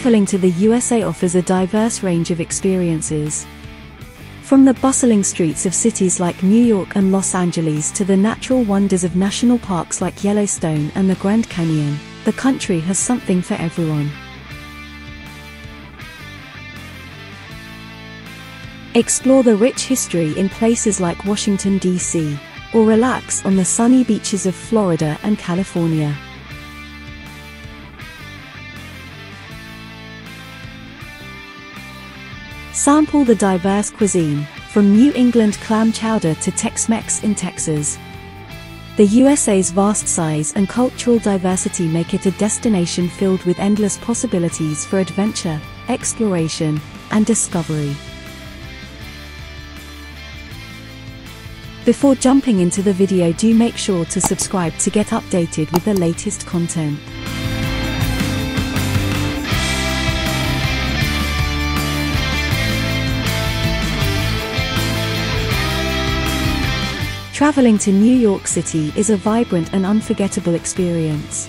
Traveling to the USA offers a diverse range of experiences. From the bustling streets of cities like New York and Los Angeles to the natural wonders of national parks like Yellowstone and the Grand Canyon, the country has something for everyone. Explore the rich history in places like Washington, D.C., or relax on the sunny beaches of Florida and California. Sample the diverse cuisine, from New England clam chowder to Tex-Mex in Texas. The USA's vast size and cultural diversity make it a destination filled with endless possibilities for adventure, exploration, and discovery. Before jumping into the video do make sure to subscribe to get updated with the latest content. Traveling to New York City is a vibrant and unforgettable experience.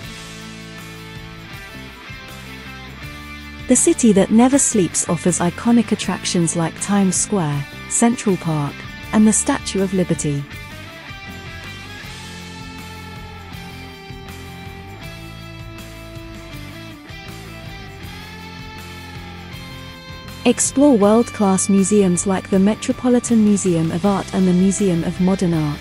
The city that never sleeps offers iconic attractions like Times Square, Central Park, and the Statue of Liberty. Explore world-class museums like the Metropolitan Museum of Art and the Museum of Modern Art.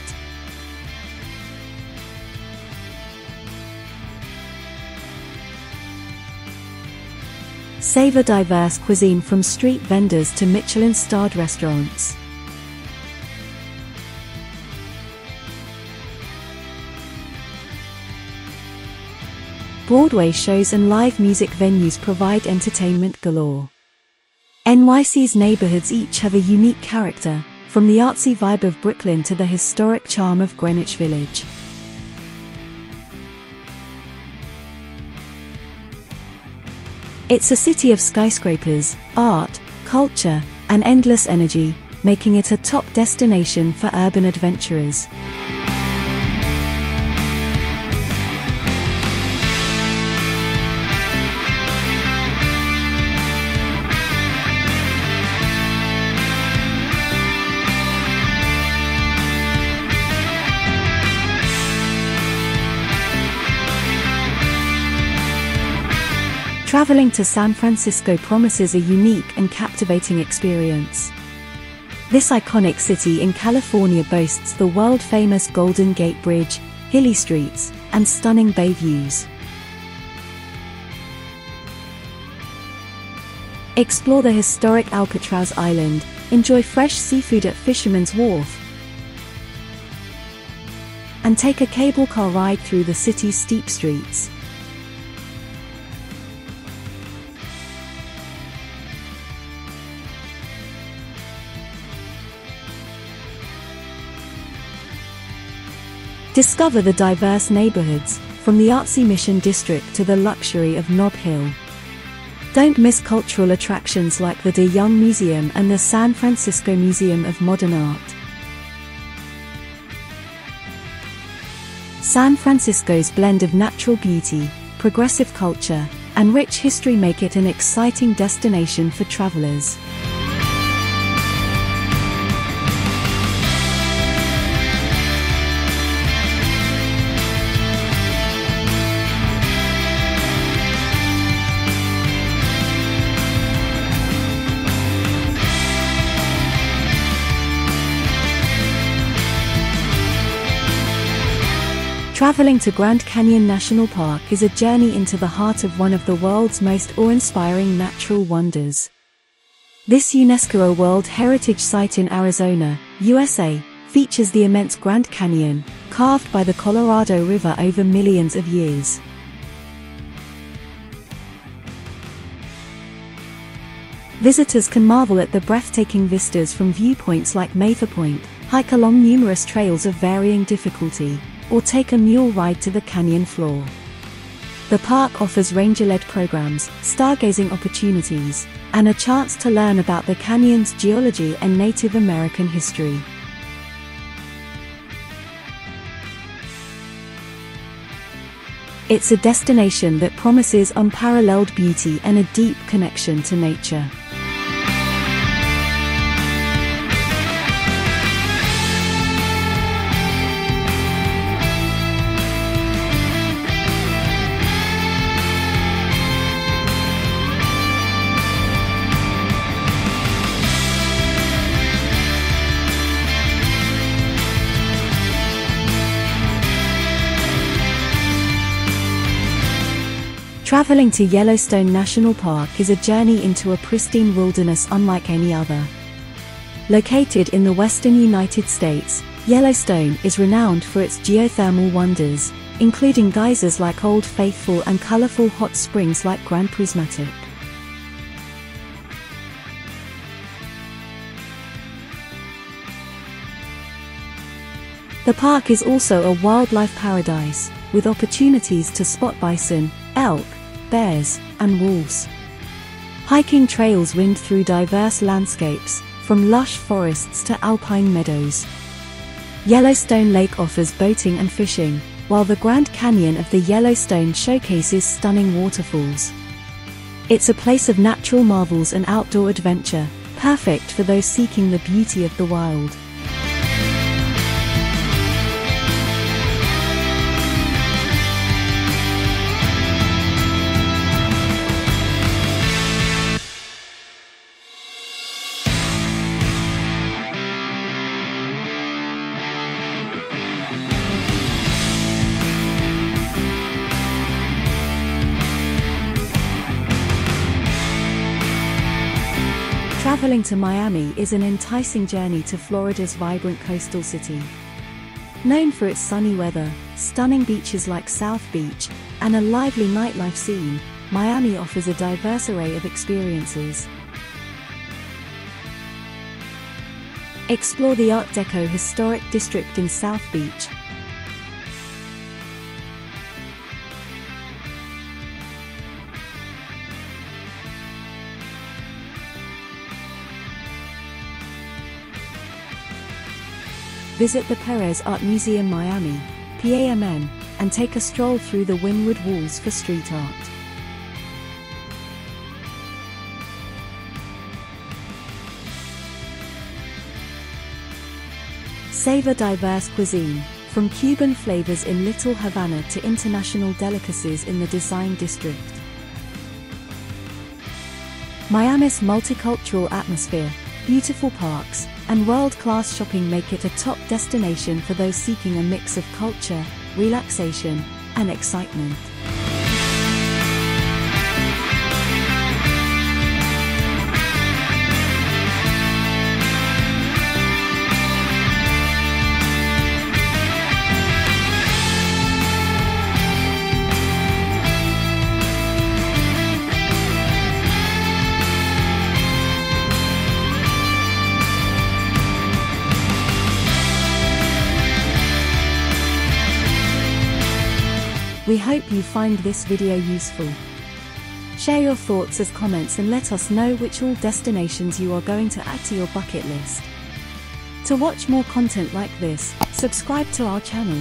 Savor diverse cuisine from street vendors to Michelin-starred restaurants. Broadway shows and live music venues provide entertainment galore. NYC's neighborhoods each have a unique character, from the artsy vibe of Brooklyn to the historic charm of Greenwich Village. It's a city of skyscrapers, art, culture, and endless energy, making it a top destination for urban adventurers. Traveling to San Francisco promises a unique and captivating experience. This iconic city in California boasts the world-famous Golden Gate Bridge, hilly streets, and stunning bay views. Explore the historic Alcatraz Island, enjoy fresh seafood at Fisherman's Wharf, and take a cable car ride through the city's steep streets. Discover the diverse neighborhoods, from the artsy Mission District to the luxury of Nob Hill. Don't miss cultural attractions like the De Young Museum and the San Francisco Museum of Modern Art. San Francisco's blend of natural beauty, progressive culture, and rich history make it an exciting destination for travelers. Traveling to Grand Canyon National Park is a journey into the heart of one of the world's most awe-inspiring natural wonders. This UNESCO World Heritage Site in Arizona, USA, features the immense Grand Canyon, carved by the Colorado River over millions of years. Visitors can marvel at the breathtaking vistas from viewpoints like Mather Point, hike along numerous trails of varying difficulty, or take a mule ride to the canyon floor. The park offers ranger-led programs, stargazing opportunities, and a chance to learn about the canyon's geology and Native American history. It's a destination that promises unparalleled beauty and a deep connection to nature. Traveling to Yellowstone National Park is a journey into a pristine wilderness unlike any other. Located in the western United States, Yellowstone is renowned for its geothermal wonders, including geysers like Old Faithful and colorful hot springs like Grand Prismatic. The park is also a wildlife paradise, with opportunities to spot bison, elk, bears, and wolves. Hiking trails wind through diverse landscapes, from lush forests to alpine meadows. Yellowstone Lake offers boating and fishing, while the Grand Canyon of the Yellowstone showcases stunning waterfalls. It's a place of natural marvels and outdoor adventure, perfect for those seeking the beauty of the wild. Traveling to Miami is an enticing journey to Florida's vibrant coastal city. Known for its sunny weather, stunning beaches like South Beach, and a lively nightlife scene, Miami offers a diverse array of experiences. Explore the Art Deco Historic District in South Beach, Visit the Perez Art Museum Miami, PAMM, and take a stroll through the Wynwood Walls for street art. Savor diverse cuisine, from Cuban flavors in Little Havana to international delicacies in the Design District. Miami's multicultural atmosphere, beautiful parks, and world-class shopping make it a top destination for those seeking a mix of culture, relaxation, and excitement. We hope you find this video useful. Share your thoughts as comments and let us know which all destinations you are going to add to your bucket list. To watch more content like this, subscribe to our channel.